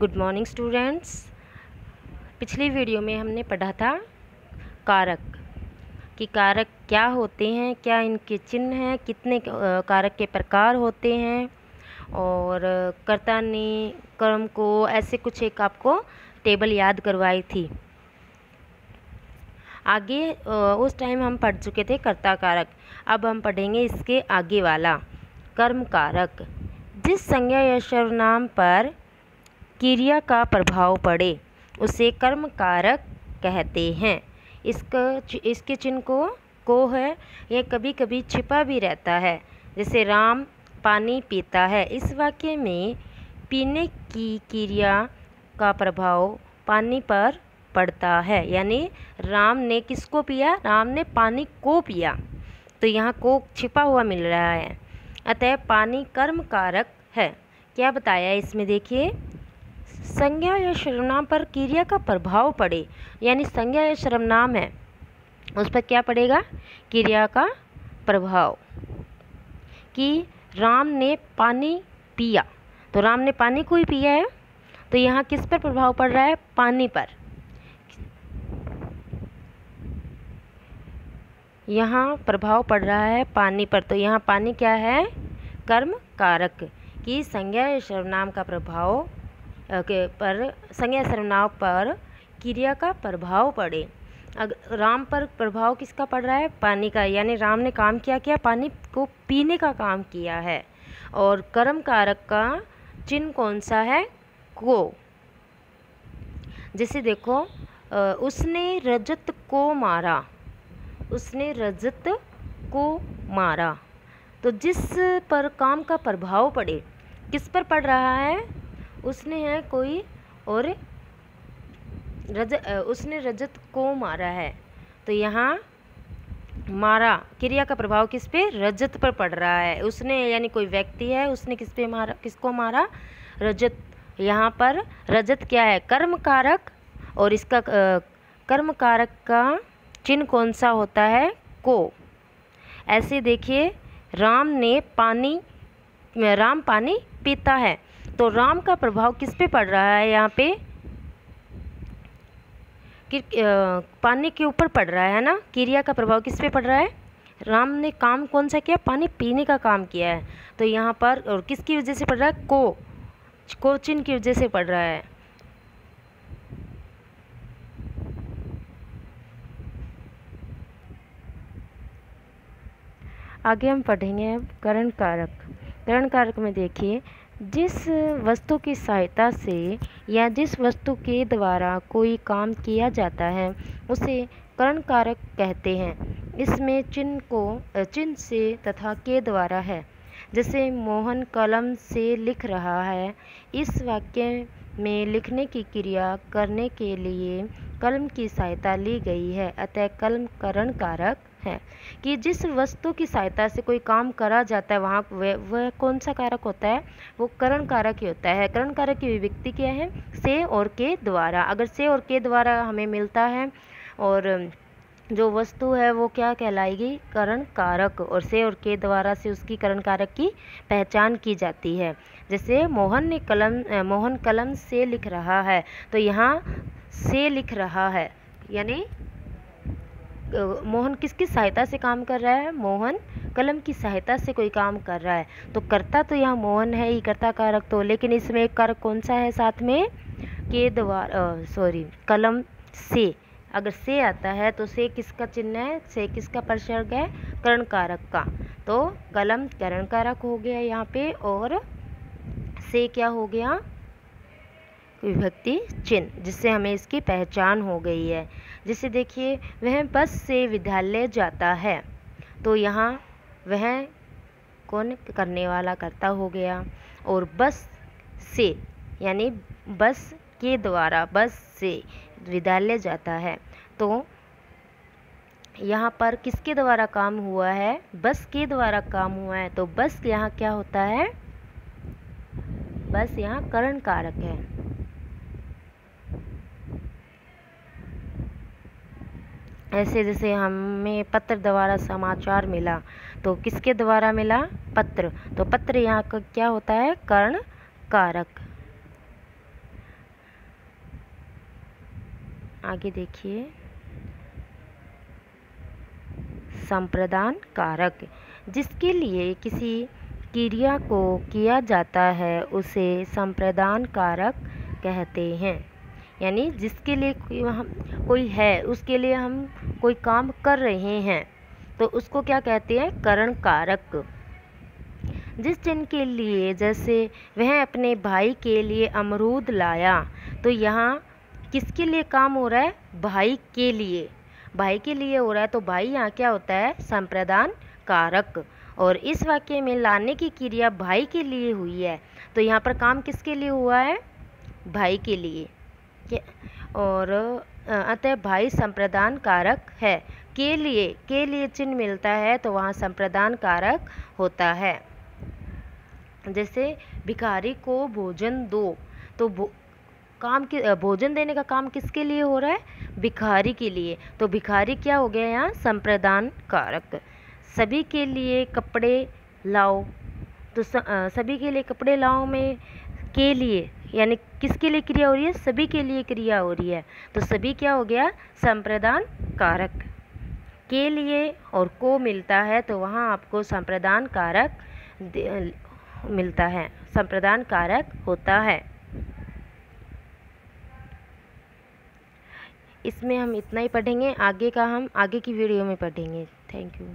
Good morning students पिछली video में हमने पढ़ा था कारक, कि कारक क्या होते हैं, क्या इनके चिन्ह हैं, कितने कारक के प्रकार होते हैं, और कर्ता ने कर्म को ऐसे कुछ एक आपको टेबल याद करवाई थी। आगे उस टाइम हम पढ़ चुके थे कर्ता कारक। अब हम पढ़ेंगे इसके आगे वाला, कर्म कारक। जिस संज्ञा या सर्वनाम पर क्रिया का प्रभाव पड़े, उसे कर्म कारक कहते हैं। इसका, इसके चिन्ह को को है, यह कभी कभी छिपा भी रहता है। जैसे राम पानी पीता है, इस वाक्य में पीने की क्रिया का प्रभाव पानी पर पड़ता है, यानी राम ने किसको पिया? राम ने पानी को पिया। तो यहाँ को छिपा हुआ मिल रहा है। अतः पानी कर्म कारक है। क्या बताया इसमें देखिए? संज्ञा या सर्वनाम पर क्रिया का प्रभाव पड़े, यानी संज्ञा या सर्वनाम है, उस पर क्या पड़ेगा? क्रिया का प्रभाव। कि राम ने पानी पिया तो राम ने पानी को ही पिया है तो यहाँ किस पर प्रभाव पड़ रहा है? पानी पर। यहाँ प्रभाव पड़ रहा है पानी पर तो यहाँ पानी क्या है? कर्म कारक। की संज्ञा या सर्वनाम का प्रभाव के पर संज्ञा सर्वनाम पर क्रिया का प्रभाव पड़े। अगर राम पर प्रभाव किसका पड़ रहा है? पानी का। यानी राम ने काम किया किया? पानी को पीने का काम किया है। और कर्म कारक का चिन्ह कौन सा है? को। जैसे देखो उसने रजत को मारा। उसने रजत को मारा। तो जिस पर काम का प्रभाव पड़े, किस पर पड़ रहा है? उसने है कोई और रज उसने रजत को मारा है। तो यहाँ मारा, क्रिया का प्रभाव किस पे? रजत पर पड़ रहा है। उसने यानी कोई व्यक्ति है, उसने किस पे मारा, किसको मारा? रजत। यहाँ पर रजत क्या है? कर्म कारक और इसका कर्म कारक का चिन्ह कौन सा होता है? को। ऐसे देखिए, राम ने पानी, राम पानी पीता है। तो राम का प्रभाव किस पे पड़ रहा है यहाँ पे? पानी के ऊपर पड़ रहा है ना? क्रिया का प्रभाव किस पे पड़ रहा है? राम ने काम कौन सा किया? पानी पीने का काम किया है। तो यहाँ पर, और किसकी वजह से पड़ रहा है? को, कोचिन की वजह से पड़ रहा है। आगे हम पढ़ेंगे अब करण कारक। करण कारक में देखिए जिस वस्तु की सहायता से या जिस वस्तु के द्वारा कोई काम किया जाता है, उसे करण कारक कहते हैं। इसमें चिन्ह को, चिन्ह से तथा के द्वारा है। जैसे मोहन कलम से लिख रहा है, इस वाक्य में लिखने की क्रिया करने के लिए कलम की सहायता ली गई है, अतः कलम करण कारक है। कि जिस वस्तु की सहायता से कोई काम करा जाता है, वहाँ वह वह कौन सा कारक होता है? वो करण कारक ही होता है। करण कारक की विभक्ति क्या है? से और के द्वारा। अगर से और के द्वारा हमें मिलता है और जो वस्तु है, वो क्या कहलाएगी? करण कारक और से और के द्वारा से उसकी करण कारक की पहचान की जाती है। जैसे मोहन ने कलम, मोहन कलम से लिख रहा है। तो यहाँ से लिख रहा है। यानी मोहन किसकी सहायता से काम कर रहा है? मोहन कलम की सहायता से कोई काम कर रहा है। तो करता तो यहाँ मोहन है ही, करता कारक तो। लेकिन इसमें कारक कौन सा है साथ में? के द्वारा सॉरी कलम से। अगर से आता है तो से किसका चिन्ह है? से किसका प्रसर्ग है? करण कारक का। तो कलम करण कारक हो गया यहाँ पे और से क्या हो गया? विभक्ति चिन्ह, जिससे हमें इसकी पहचान हो गई है। जिसे देखिए, वह बस से विद्यालय जाता है। तो यहाँ वह कौन करने वाला करता हो गया? और बस से, यानी बस के द्वारा, बस से विद्यालय जाता है। तो यहाँ पर किसके द्वारा काम हुआ है? बस के द्वारा काम हुआ है। तो बस यहाँ क्या होता है? बस यहाँ करण कारक है। ऐसे जैसे हमें पत्र द्वारा समाचार मिला तो किसके द्वारा मिला? पत्र। तो पत्र यहाँ का क्या होता है? कर्ण कारक आगे देखिए। संप्रदान कारक जिसके लिए किसी क्रिया को किया जाता है, उसे संप्रदान कारक कहते हैं। यानी जिसके लिए कोई हम कोई है, उसके लिए हम कोई काम कर रहे हैं। तो उसको क्या कहते हैं? करण कारक जिस चिन्ह के लिए, जैसे वह अपने भाई के लिए अमरूद लाया तो यहाँ किसके लिए काम हो रहा है? भाई के लिए। भाई के लिए हो रहा है तो भाई यहाँ क्या होता है? संप्रदान कारक और इस वाक्य में लाने की क्रिया भाई के लिए हुई है तो यहाँ पर काम किसके लिए हुआ है? भाई के लिए। और अतः भाई संप्रदान कारक है। के लिए के लिए चिन्ह मिलता है तो वहाँ संप्रदान कारक होता है। जैसे भिखारी को भोजन दो तो भो, काम के भोजन देने का काम किसके लिए हो रहा है? भिखारी के लिए। तो भिखारी क्या हो गया यहाँ? संप्रदान कारक सभी के लिए कपड़े लाओ। तो स, सभी के लिए कपड़े लाओ में के लिए। यानी किसके लिए क्रिया हो रही है? सभी के लिए क्रिया हो रही है। तो सभी क्या हो गया? संप्रदान कारक के लिए और को मिलता है तो वहाँ आपको संप्रदान कारक मिलता है। संप्रदान कारक होता है। इसमें हम इतना ही पढ़ेंगे। आगे का हम, आगे की वीडियो में पढ़ेंगे। Thank you.